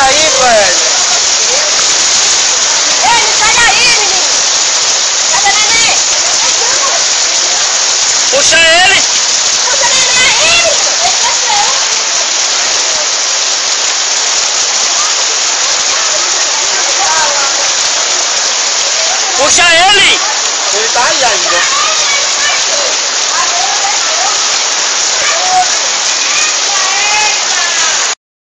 Olha aí, velho. Ei, sai daí, menino. Cadê neném? Puxa ele. Puxa neném aí, menino. Tá Puxa ele! Ele tá aí ainda.